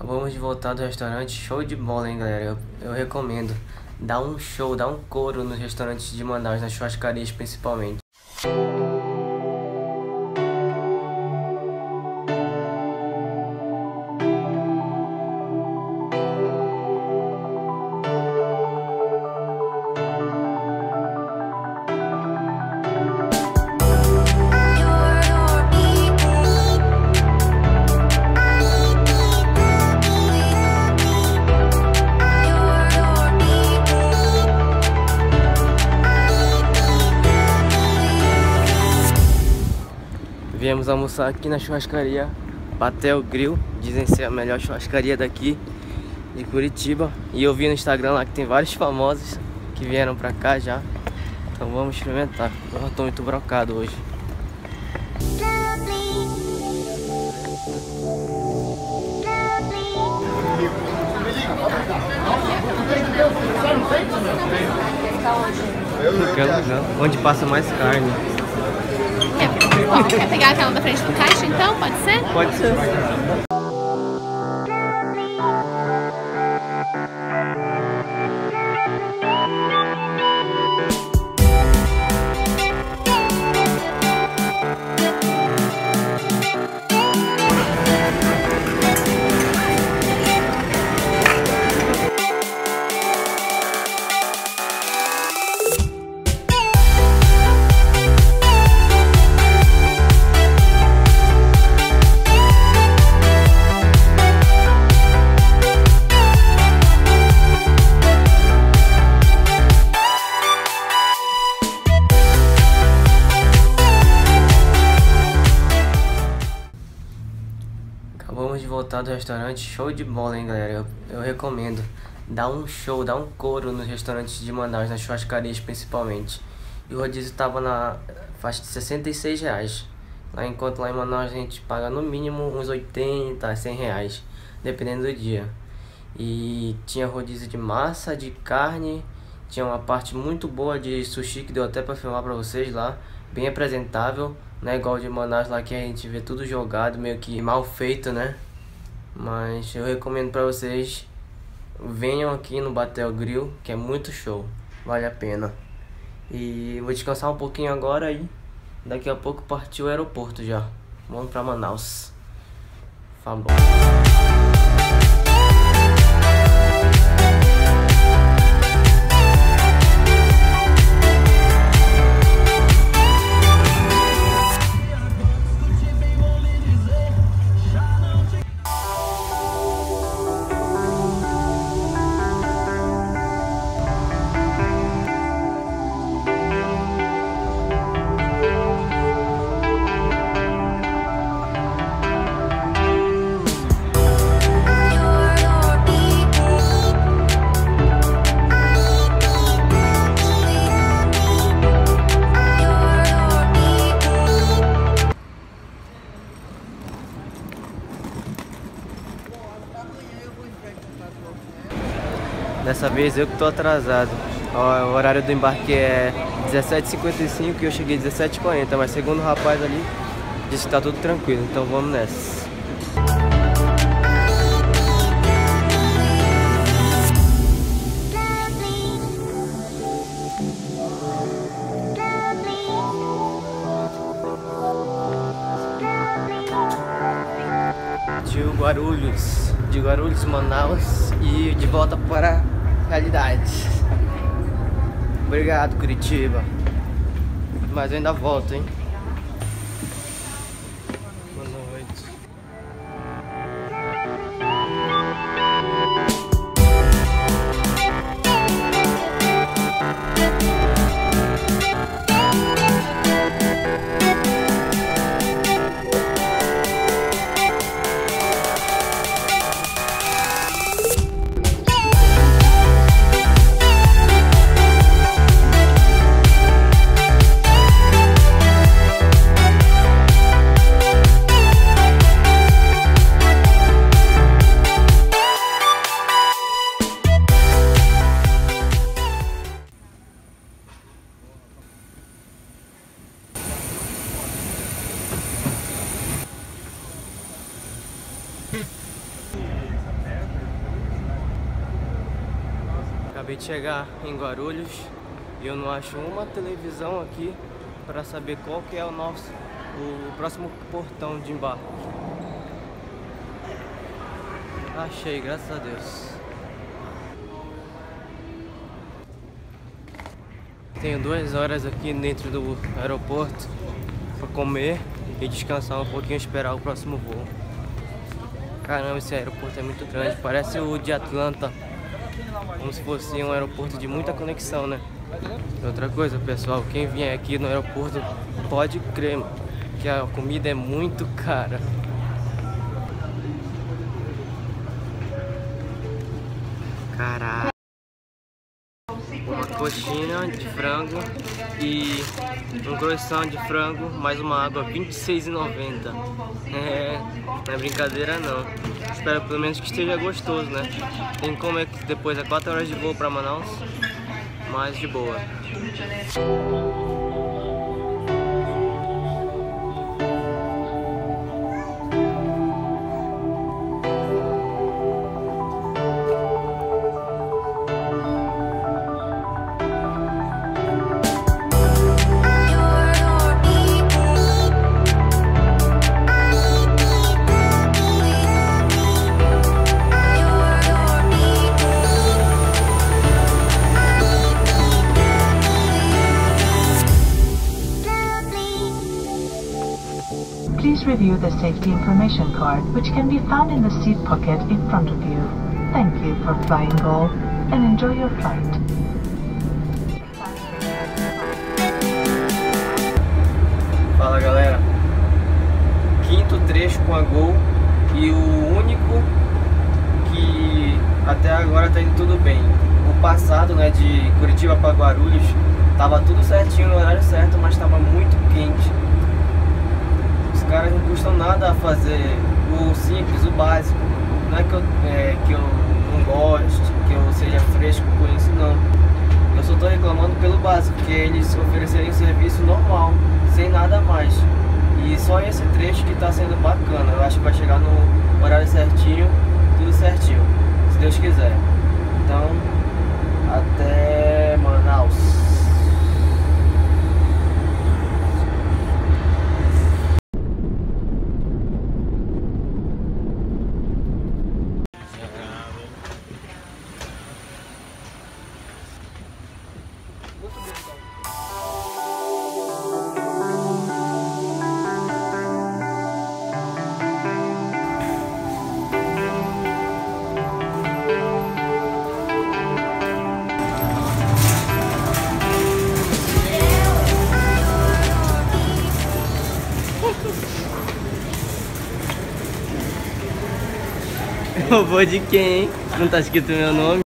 Acabamos de voltar do restaurante, show de bola, hein, galera? Eu, eu recomendo. Dá um show, dá um couro nos restaurantes de Manaus, nas churrascarias principalmente. Viemos almoçar aqui na churrascaria Patel Grill. Dizem ser a melhor churrascaria daqui de Curitiba. E eu vi no Instagram lá que tem vários famosos que vieram pra cá já. Então vamos experimentar. Eu tô muito brocado hoje. Qualquer lugar. Onde passa mais carne. Quer pegar aquela da frente do caixa então? Pode ser? Pode ser. Voltar do restaurante, show de bola, hein, galera? Eu, eu recomendo. Dá um show, dá um couro nos restaurantes de Manaus, nas churrascarias principalmente. E o rodízio tava na faixa de 66 reais. Lá enquanto lá em Manaus a gente paga no mínimo uns 80, 100 reais, dependendo do dia. E tinha rodízio de massa, de carne, tinha uma parte muito boa de sushi que deu até pra filmar pra vocês lá, bem apresentável. Não é igual de Manaus lá que a gente vê tudo jogado, meio que mal feito, né? Mas eu recomendo pra vocês venham aqui no Batel Grill, que é muito show, vale a pena. E vou descansar um pouquinho agora e daqui a pouco partiu o aeroporto já. Vamos pra Manaus. Falou. Dessa vez eu que tô atrasado. O horário do embarque é 17h55 e eu cheguei 17h40, mas segundo o rapaz ali, disse que tá tudo tranquilo, então vamos nessa. De Guarulhos, de Guarulhos, Manaus e de volta para realidade. Obrigado, Curitiba. Mas eu ainda volto, hein? Acabei de chegar em Guarulhos e eu não acho uma televisão aqui para saber qual que é o nosso o próximo portão de embarque. Achei, graças a Deus. Tenho duas horas aqui dentro do aeroporto para comer e descansar um pouquinho esperar o próximo voo. Caramba, esse aeroporto é muito grande, parece o de Atlanta. Como se fosse um aeroporto de muita conexão, né? Outra coisa, pessoal, quem vier aqui no aeroporto pode crer que a comida é muito cara. Caralho. Uma coxinha de frango e um croissant de frango, mais uma água, R$ 26,90. É, não é brincadeira não. Espero pelo menos que esteja gostoso, né? Tem como é que depois é 4 horas de voo para Manaus, mas de boa. Review the safety information card, which can be found in the seat pocket in front of you. Thank you for flying Gol and enjoy your flight. Fala galera, quinto trecho com a Gol e o único que até agora tá indo tudo bem. O passado, né, de Curitiba para Guarulhos, tava tudo certinho no horário certo, mas tava muito quente. Caras não custam nada a fazer o simples, o básico. Não é que eu, é, que eu não goste, que eu seja fresco com isso, não. Eu só tô reclamando pelo básico, que é eles oferecerem um serviço normal, sem nada mais. E só esse trecho que tá sendo bacana. Eu acho que vai chegar no horário certinho, tudo certinho, se Deus quiser. Então, até Eu vou de quem? Não tá escrito meu nome.